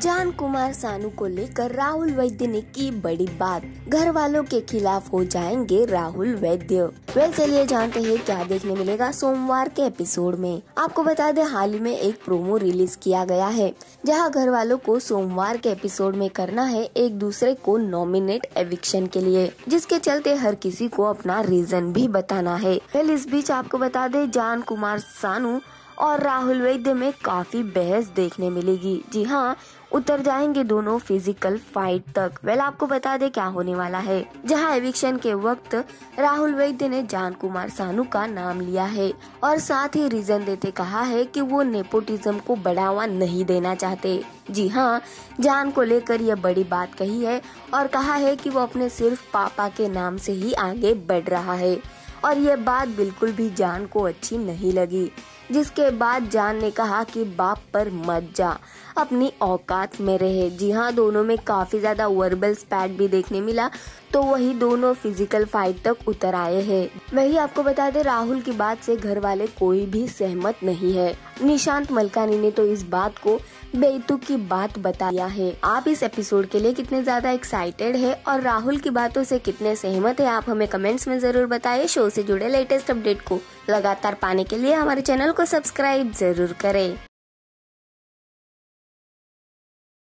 जान कुमार सानू को लेकर राहुल वैद्य ने की बड़ी बात। घर वालों के खिलाफ हो जाएँगे राहुल वैद्य। वेल, चलिए जानते हैं क्या देखने मिलेगा सोमवार के एपिसोड में। आपको बता दें, हाल ही में एक प्रोमो रिलीज़ किया गया है, जहाँ घर वालों को सोमवार के एपिसोड में करना है एक दूसरे को नॉमिनेट एविक्शन के लिए, जिसके चलते हर किसी को अपना रीजन भी बताना है। वेल, इस बीच आपको बता दे जान कुमार सानू और राहुल वैद्य में काफ़ी बहस देखने मिलेगी। जी हाँ उतर जाएँगे दोनों फ़िज़िकल फाइट तक। वेल आपको बता दे क्या होने वाला है। जहाँ एविक्शन के वक्त राहुल वैद्य ने जान कुमार सानू का नाम लिया है और साथ ही रीजन देते कहा है कि वो नेपोटिज्म को बढ़ावा नहीं देना चाहते। जी हाँ जान को लेकर यह बड़ी बात कही है और कहा है कि वो अपने सिर्फ़ पापा के नाम से ही आगे बढ़ रहा है। और ये बात बिल्कुल भी जान को अच्छी नहीं लगी। जिसके बाद जान ने कहा कि बाप पर मत जा। अपनी औकात में रहे। जी हाँ दोनों में काफ़ी ज़्यादा वर्बल स्पैट भी देखने मिला तो वही दोनों फ़िज़िकल फाइट तक उतर आए हैं। वही आपको बता दे, राहुल की बात से घर वाले कोई भी सहमत नहीं है। निशांत मलकानी ने तो इस बात को बेतुक की बात बताया है। आप इस एपिसोड के लिए कितने ज़्यादा एक्साइटेड है और राहुल की बातों से कितने सहमत है, आप हमें कमेंट्स में ज़रूर बताइए शो से जुड़े लेटेस्ट अपडेट को लगातार पाने के लिए हमारे चैनल को सब्सक्राइब ज़रूर करें।